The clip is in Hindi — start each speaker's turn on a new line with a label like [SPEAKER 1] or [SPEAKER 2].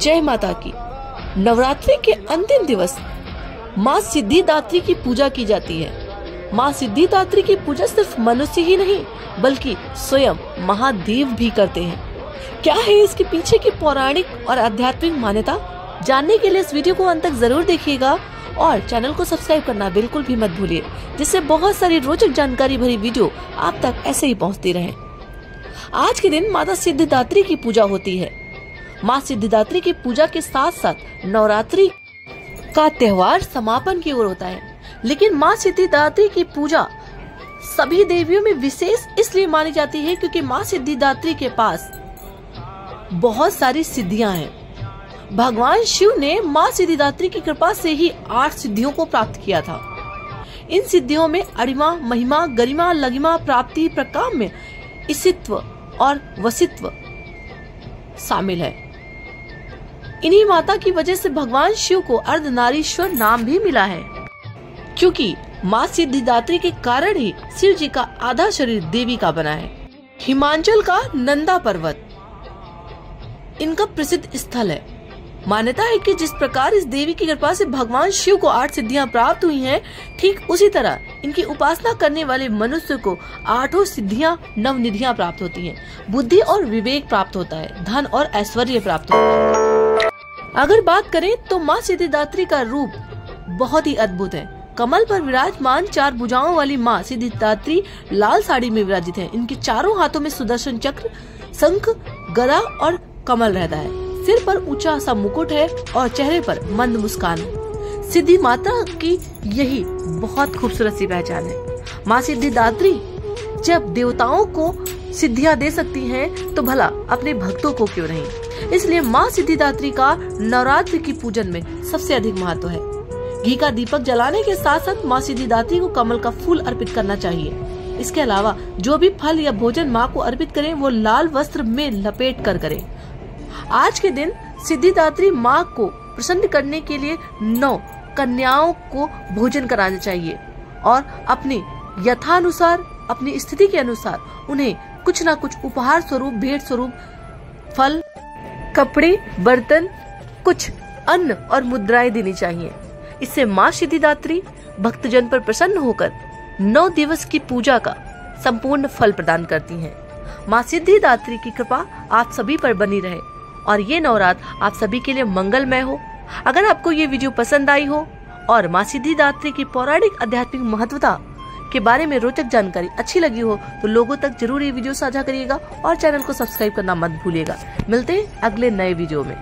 [SPEAKER 1] जय माता की। नवरात्रि के अंतिम दिवस, माँ सिद्धिदात्री की पूजा की जाती है। माँ सिद्धिदात्री की पूजा सिर्फ़ मनुष्य ही नहीं, बल्कि स्वयं महादेव भी करते हैं। क्या है इसके पीछे की पौराणिक और आध्यात्मिक मान्यता? जानने के लिए इस वीडियो को अंत तक ज़रूर देखिएगा और चैनल को सब्सक्राइब करना बिल्कुल भी मत भूलिए, जिससे बहुत सारी रोचक जानकारी भरी वीडियो आप तक ऐसे ही पहुँचती रहे। आज के दिन माता सिद्धिदात्री की पूजा होती है। माँ सिद्धिदात्री की पूजा के साथ साथ नवरात्रि का त्योहार समापन की ओर होता है। लेकिन माँ सिद्धिदात्री की पूजा सभी देवियों में विशेष इसलिए मानी जाती है क्योंकि माँ सिद्धिदात्री के पास बहुत सारी सिद्धियाँ हैं। भगवान शिव ने माँ सिद्धिदात्री की कृपा से ही आठ सिद्धियों को प्राप्त किया था। इन सिद्धियों में अरिमा महिमा, गरिमा, लगिमा, प्राप्ति प्रकाम में इसित्व और वसित्व शामिल है। इन्हीं माता की वजह से भगवान शिव को अर्धनारीश्वर नाम भी मिला है। क्योंकि माँ सिद्धिदात्री के कारण ही शिव जी का आधा शरीर देवी का बना है। हिमाचल का नंदा पर्वत। इनका प्रसिद्ध स्थल है। मान्यता है कि जिस प्रकार इस देवी की कृपा से भगवान शिव को आठ सिद्धियाँ प्राप्त हुई हैं, ठीक उसी तरह इनकी उपासना करने वाले मनुष्य को आठों सिद्धियाँ नव निधियाँ प्राप्त होती हैं, बुद्धि और विवेक प्राप्त होता है धन और ऐश्वर्य प्राप्त होता है। अगर बात करें तो माँ सिद्धिदात्री का रूप बहुत ही अद्भुत है। कमल पर विराजमान चार भुजाओं वाली माँ सिद्धिदात्री लाल साड़ी में विराजित है। इनके चारों हाथों में सुदर्शन चक्र, शंख, गदा और कमल रहता है। सिर पर ऊँचा सा मुकुट है और चेहरे पर मंद मुस्कान है। सिद्धि माता की यही बहुत खूबसूरत सी पहचान है। माँ सिद्धिदात्री जब देवताओं को सिद्धियाँ दे सकती हैं, तो भला अपने भक्तों को क्यों नहीं? इसलिए माँ सिद्धिदात्री का नवरात्र की पूजन में सबसे अधिक महत्व है। घी का दीपक जलाने के साथ साथ माँ सिद्धिदात्री को कमल का फूल अर्पित करना चाहिए। इसके अलावा जो भी फल या भोजन माँ को अर्पित करें वो लाल वस्त्र में लपेट कर करें। आज के दिन सिद्धिदात्री माँ को प्रसन्न करने के लिए नौ कन्याओं को भोजन कराना चाहिए और अपने यथानुसार अपनी स्थिति के अनुसार उन्हें कुछ न कुछ उपहार स्वरूप, भेंट स्वरूप, फल, कपड़े, बर्तन, कुछ अन्न और मुद्राएँ देनी चाहिए इससे माँ सिद्धिदात्री भक्तजन पर प्रसन्न होकर नौ दिवस की पूजा का संपूर्ण फल प्रदान करती हैं। माँ सिद्धिदात्री की कृपा आप सभी पर बनी रहे और ये नवरात्र आप सभी के लिए मंगलमय हो अगर आपको ये वीडियो पसंद आई हो और माँ सिद्धिदात्री की पौराणिक आध्यात्मिक महत्वता के बारे में रोचक जानकारी अच्छी लगी हो तो लोगों तक ज़रूर ये वीडियो साझा करिएगा और चैनल को सब्सक्राइब करना मत भूलिएगा। मिलते हैं अगले नए वीडियो में।